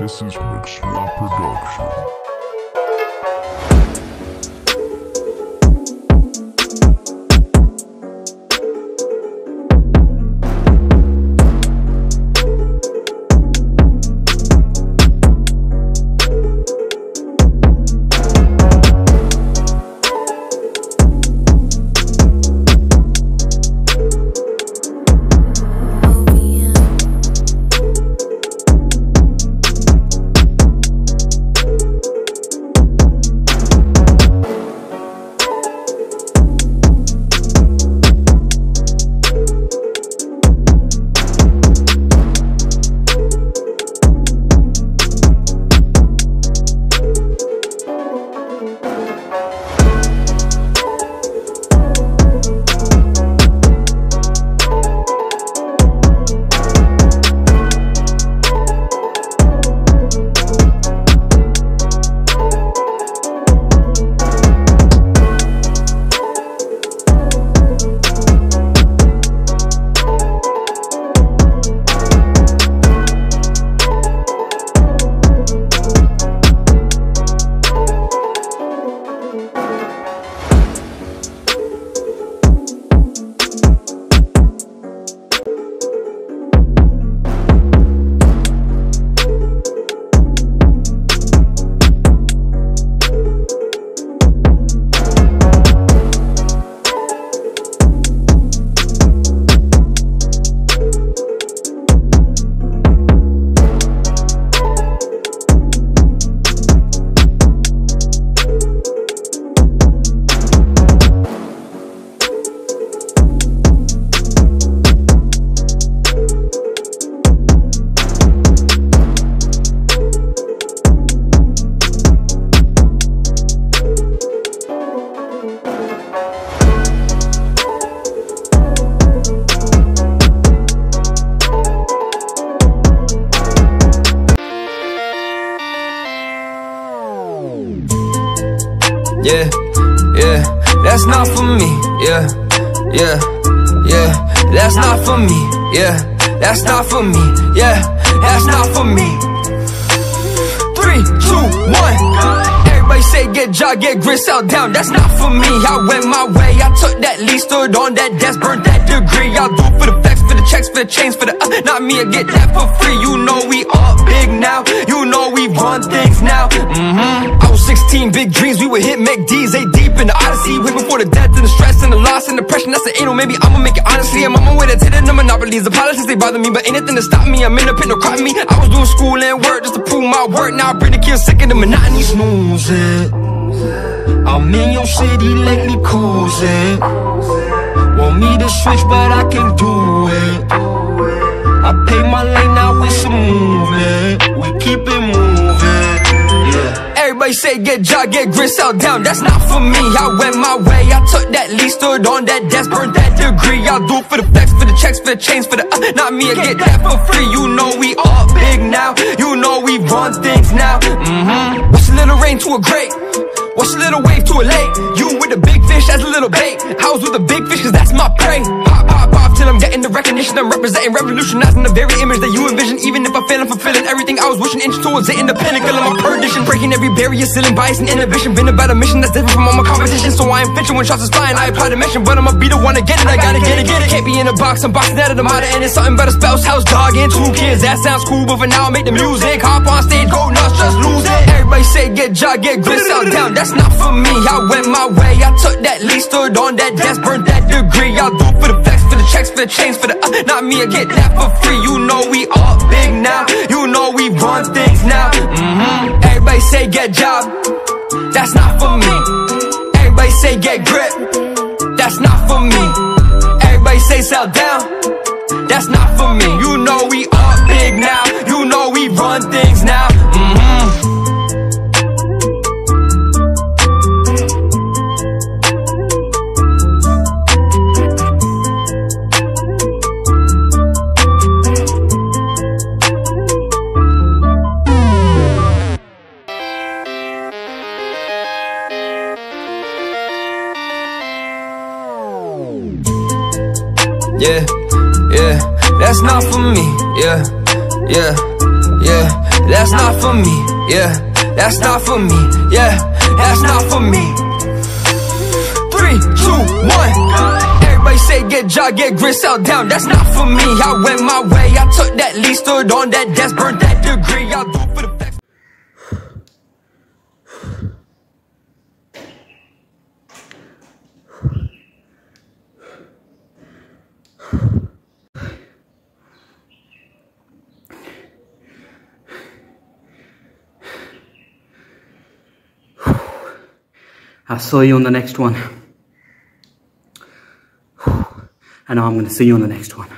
This is Rick Swap Production. Yeah, yeah, that's not for me, yeah, yeah, yeah, that's not for me, yeah, that's not for me, yeah, that's not for me. Three, two, one. Everybody say get job, get grit, sell down. That's not for me. I went my way. I took that lead, stood on that desk, burnt that degree. I do for the facts, for the checks, for the chains, for the uh, not me. I get that for free. You know we all big now. You know we run things now. I was 16, big dreams. We would hit McD's. They deep in the Odyssey. Way before the death and the stress and the loss and depression. That's the anal. Maybe I'ma make it honestly. I'm on my way to the monopolies. The politics they bother me, but ain't nothing to stop me. I'm in the pit, no crop me. I was doing school and work just to prove my work. Now I bring the kids sick of the monotony. Snoozing. I'm in your city lately cruising. Want me to switch, but I can't do it. I pay my lane now with some movement. We keep it moving. Everybody say get job, get grit, sell down. That's not for me. I went my way. I took that lead, stood on that desk, burnt that degree. I do for the flex, for the checks, for the chains, for the uh, not me. I get that for free. You know we all big now. You know we run things now. Mm-hmm. What's a little rain to a great? What's a little wave to a lake? You with a big fish as a little bait. I was with a big fish cause that's my prey. Pop, pop, pop till I'm getting the recognition. I'm representing, revolutionizing the very image that you envision. Even if I fail, I'm fulfilling everything I was wishing. Inch towards it in the pinnacle of my perdition. Breaking every barrier, ceiling, bias, and inhibition. Been about a mission that's different from all my competition. So I am fishing when shots is flying. I apply the mission, but I'ma be the one to get it. I gotta get it, get it. Can't be in a box, I'm boxing out of the mother. And it's something about a spouse, house, dog, and two kids. That sounds cool, but for now I make the music. Hop on stage, go nuts, just lose it. Everybody say get job, get grit, sell down. That's not for me. I went my way. I took that lead, stood on that desk, burnt that degree. I do for the facts, for the checks, for the chains, for the uh, not me. I get that for free. You know we all big now. You know we run things now. Mm-hmm. Everybody say get job. That's not for me. Everybody say get grip. That's not for me. Everybody say sell down. That's not for me. You know we all big now. You know we run things now. Mm-hmm. Yeah, yeah, that's not for me, yeah, yeah, yeah, that's not for me. Yeah, that's not for me. Yeah, that's not for me. Three, two, one. Everybody say get job, get grit, sell down. That's not for me. I went my way. I took that lead, stood on that desk, burnt that degree. I'll do for the flex. I'll see you on the next one. Know I'm going to see you on the next one.